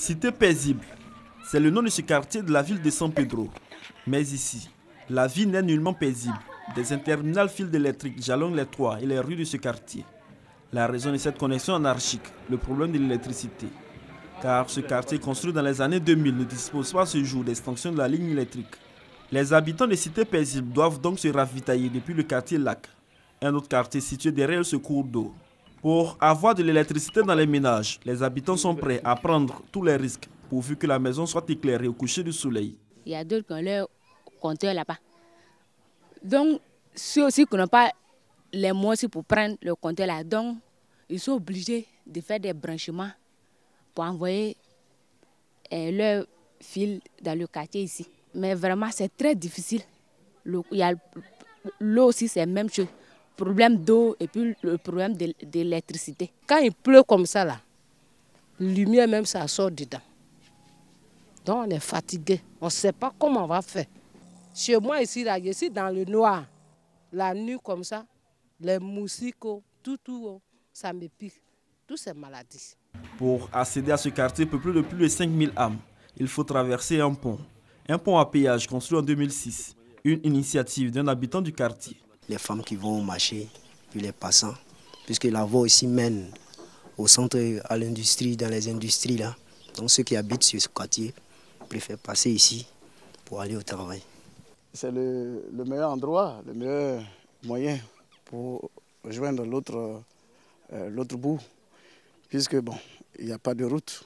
Cité paisible, c'est le nom de ce quartier de la ville de San Pedro. Mais ici, la vie n'est nullement paisible. Des interminables fils électriques jalonnent les toits et les rues de ce quartier. La raison de cette connexion anarchique, le problème de l'électricité. Car ce quartier construit dans les années 2000 ne dispose pas ce jour d'extension de la ligne électrique. Les habitants des cités paisibles doivent donc se ravitailler depuis le quartier Lac, un autre quartier situé derrière ce cours d'eau. Pour avoir de l'électricité dans les ménages, les habitants sont prêts à prendre tous les risques pourvu que la maison soit éclairée au coucher du soleil. Il y a d'autres qui ont leur compteur là-bas. Donc, ceux aussi qui n'ont pas les moyens pour prendre le compteur là, donc ils sont obligés de faire des branchements pour envoyer euh, leur fil dans le quartier ici. Mais vraiment, c'est très difficile. L'eau aussi, c'est la même chose problème d'eau et puis le problème d'électricité. Quand il pleut comme ça, là, lumière même, ça sort dedans. Donc on est fatigué. On ne sait pas comment on va faire. Chez moi ici, là, je dans le noir. La nuit comme ça, les moustiques, tout, tout, ça me pique. Toutes ces maladies. Pour accéder à ce quartier peuplé de plus de 5000 âmes, il faut traverser un pont. Un pont à péage construit en 2006. Une initiative d'un habitant du quartier les femmes qui vont au marché, puis les passants, puisque la voie ici mène au centre, à l'industrie, dans les industries là. Donc ceux qui habitent sur ce quartier préfèrent passer ici pour aller au travail. C'est le, meilleur endroit, le meilleur moyen pour rejoindre l'autre euh, l'autre bout, puisque bon, il n'y a pas de route.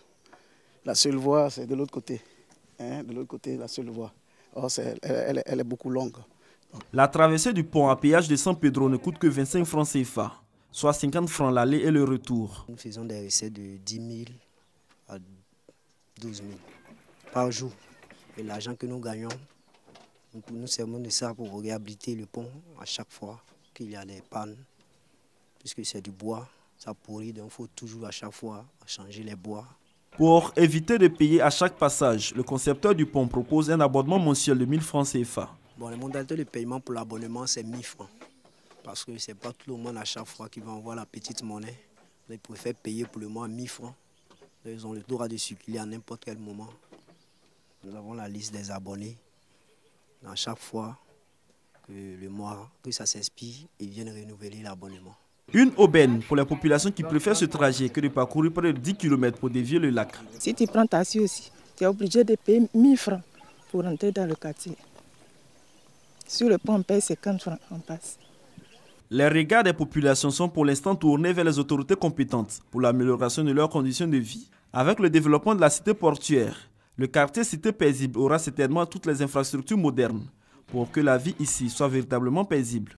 La seule voie, c'est de l'autre côté. Hein, de l'autre côté, la seule voie. Or, elle est beaucoup longue. La traversée du pont à péage de San Pedro ne coûte que 25 francs CFA, soit 50 francs l'aller et le retour. Nous faisons des recettes de 10 000 à 12 000 par jour. Et l'argent que nous gagnons, nous nous servons de ça pour réhabiliter le pont à chaque fois qu'il y a des pannes. Puisque c'est du bois, ça pourrit, donc il faut toujours à chaque fois changer les bois. Pour éviter de payer à chaque passage, le concepteur du pont propose un abonnement mensuel de 1000 francs CFA. Bon, les modalités de paiement pour l'abonnement, c'est 1000 francs. Parce que ce n'est pas tout le monde à chaque fois qui va envoyer la petite monnaie. Ils préfèrent payer pour le mois 1000 francs. Ils ont le droit de circuler à n'importe quel moment. Nous avons la liste des abonnés. À chaque fois que le mois, que ça s'inspire, ils viennent renouveler l'abonnement. Une aubaine pour les populations qui préfèrent ce trajet que de parcourir près de 10 km pour dévier le lac. Si tu prends ta aussi, tu es obligé de payer 1000 francs pour entrer dans le quartier. Sur le pont, on paye 50 francs, on passe. Les regards des populations sont pour l'instant tournés vers les autorités compétentes pour l'amélioration de leurs conditions de vie. Avec le développement de la cité portuaire, le quartier cité paisible aura certainement toutes les infrastructures modernes pour que la vie ici soit véritablement paisible.